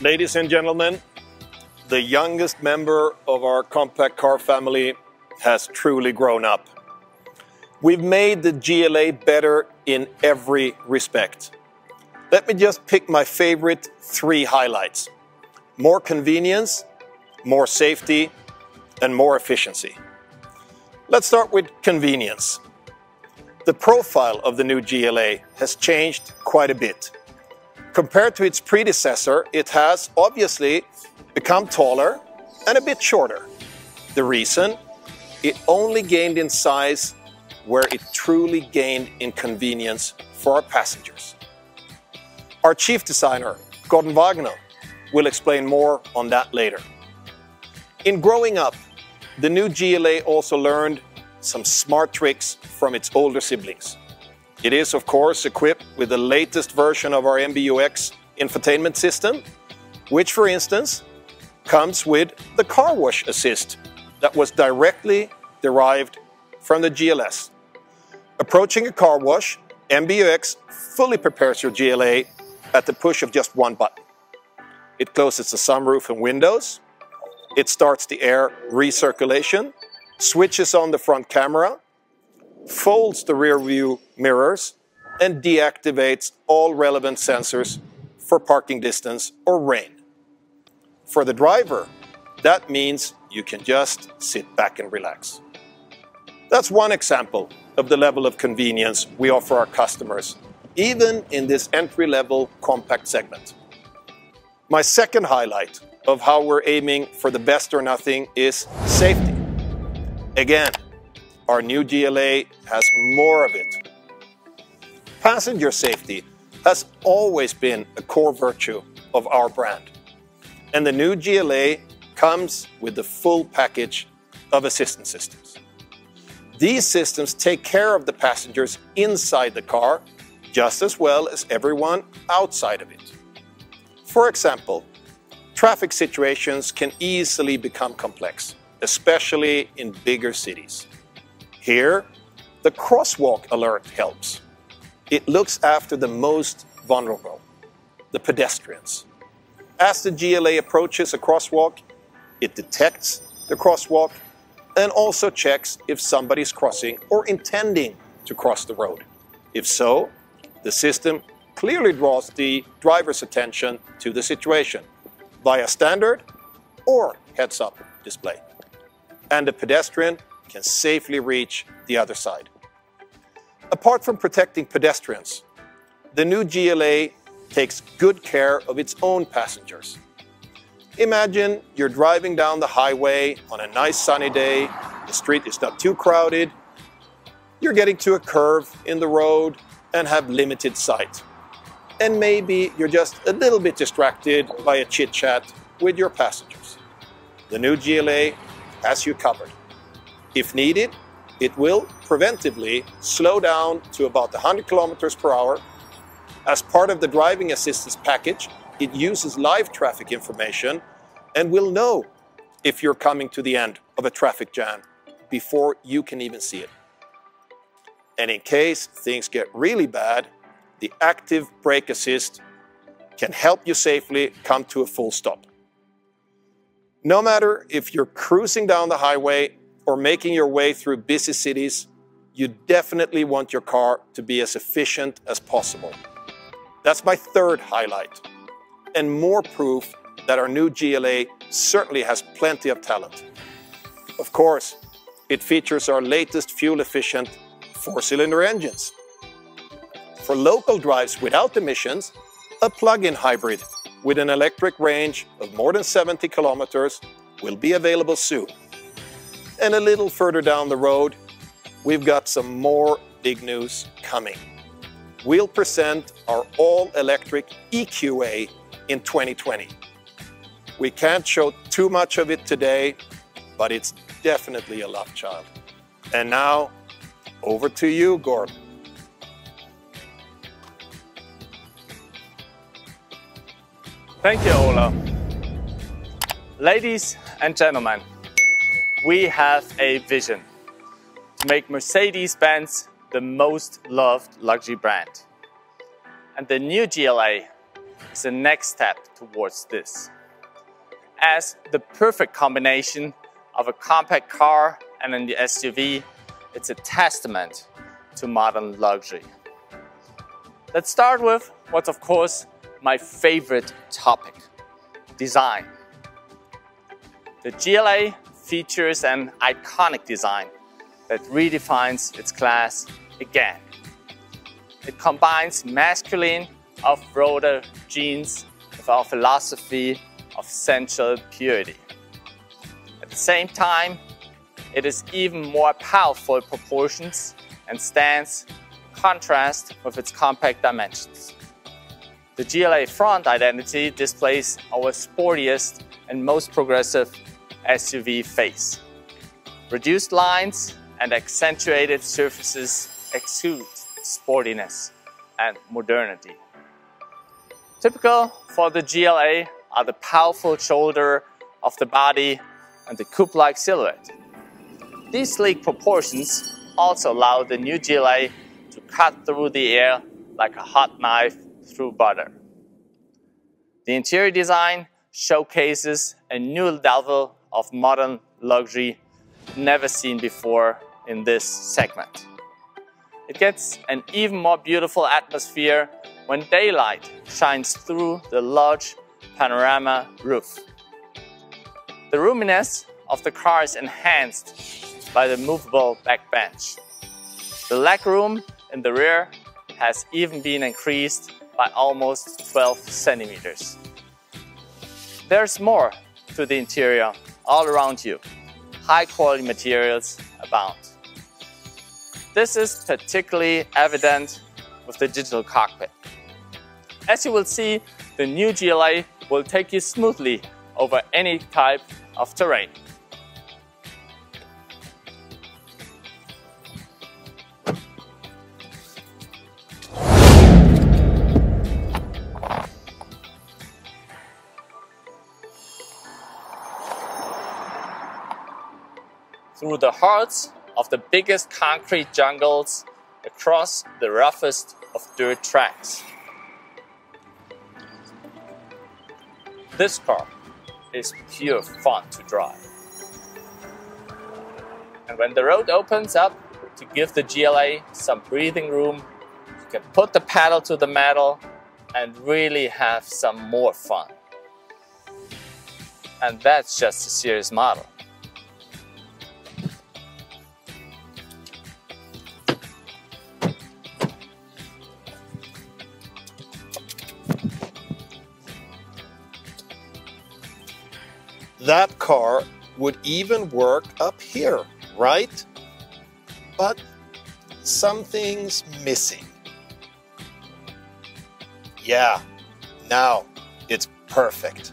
Ladies and gentlemen, the youngest member of our compact car family has truly grown up. We've made the GLA better in every respect. Let me just pick my favorite three highlights. More convenience, more safety, and more efficiency. Let's start with convenience. The profile of the new GLA has changed quite a bit. Compared to its predecessor, it has obviously become taller and a bit shorter. The reason? It only gained in size where it truly gained in convenience for our passengers. Our chief designer, Gorden Wagener, will explain more on that later. In growing up, the new GLA also learned some smart tricks from its older siblings. It is, of course, equipped with the latest version of our MBUX infotainment system, which, for instance, comes with the car wash assist that was directly derived from the GLS. Approaching a car wash, MBUX fully prepares your GLA at the push of just one button. It closes the sunroof and windows, it starts the air recirculation, switches on the front camera, folds the rear view mirrors, and deactivates all relevant sensors for parking distance or rain. For the driver, that means you can just sit back and relax. That's one example of the level of convenience we offer our customers, even in this entry-level compact segment. My second highlight of how we're aiming for the best or nothing is safety. Again, our new GLA has more of it. Passenger safety has always been a core virtue of our brand, and the new GLA comes with the full package of assistance systems. These systems take care of the passengers inside the car just as well as everyone outside of it. For example, traffic situations can easily become complex, especially in bigger cities. Here, the crosswalk alert helps. It looks after the most vulnerable, the pedestrians. As the GLA approaches a crosswalk, it detects the crosswalk and also checks if somebody's crossing or intending to cross the road. If so, the system clearly draws the driver's attention to the situation via standard or heads-up display. And the pedestrian can safely reach the other side. Apart from protecting pedestrians, the new GLA takes good care of its own passengers. Imagine you're driving down the highway on a nice sunny day, the street is not too crowded, you're getting to a curve in the road and have limited sight. And maybe you're just a little bit distracted by a chit chat with your passengers. The new GLA has you covered. If needed, it will preventively slow down to about 100 kilometers per hour. As part of the driving assistance package, it uses live traffic information and will know if you're coming to the end of a traffic jam before you can even see it. And in case things get really bad, the active brake assist can help you safely come to a full stop. No matter if you're cruising down the highway or making your way through busy cities, you definitely want your car to be as efficient as possible. That's my third highlight, and more proof that our new GLA certainly has plenty of talent. Of course, it features our latest fuel-efficient four-cylinder engines. For local drives without emissions, a plug-in hybrid with an electric range of more than 70 kilometers will be available soon. And a little further down the road, we've got some more big news coming. We'll present our all-electric EQA in 2020. We can't show too much of it today, but it's definitely a love child. And now, over to you, Gorden. Thank you, Ola. Ladies and gentlemen, we have a vision to make Mercedes-Benz the most loved luxury brand. And the new GLA is the next step towards this. As the perfect combination of a compact car and an SUV, it's a testament to modern luxury. Let's start with what's of course my favorite topic, design. The GLA features an iconic design that redefines its class again. It combines masculine off-roader genes with our philosophy of sensual purity. At the same time, it is even more powerful proportions and stands contrast with its compact dimensions. The GLA front identity displays our sportiest and most progressive SUV face. Reduced lines and accentuated surfaces exude sportiness and modernity. Typical for the GLA are the powerful shoulder of the body and the coupe-like silhouette. These sleek proportions also allow the new GLA to cut through the air like a hot knife through butter. The interior design showcases a new level of modern luxury never seen before in this segment. It gets an even more beautiful atmosphere when daylight shines through the large panorama roof. The roominess of the car is enhanced by the movable backbench. The legroom in the rear has even been increased by almost 12 centimeters. There's more to the interior all around you. High quality materials abound. This is particularly evident with the digital cockpit. As you will see, the new GLA will take you smoothly over any type of terrain. Through the hearts of the biggest concrete jungles across the roughest of dirt tracks. This car is pure fun to drive. And when the road opens up to give the GLA some breathing room, you can put the pedal to the metal and really have some more fun. And that's just a serious model. That car would even work up here, right? But something's missing. Yeah, now it's perfect.